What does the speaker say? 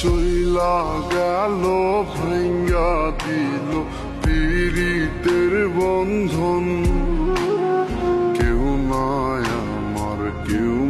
চইলা গেল ভাঙ্গা দিল পীড়িতের বন্ধন। কেউ নাই আমার কেউ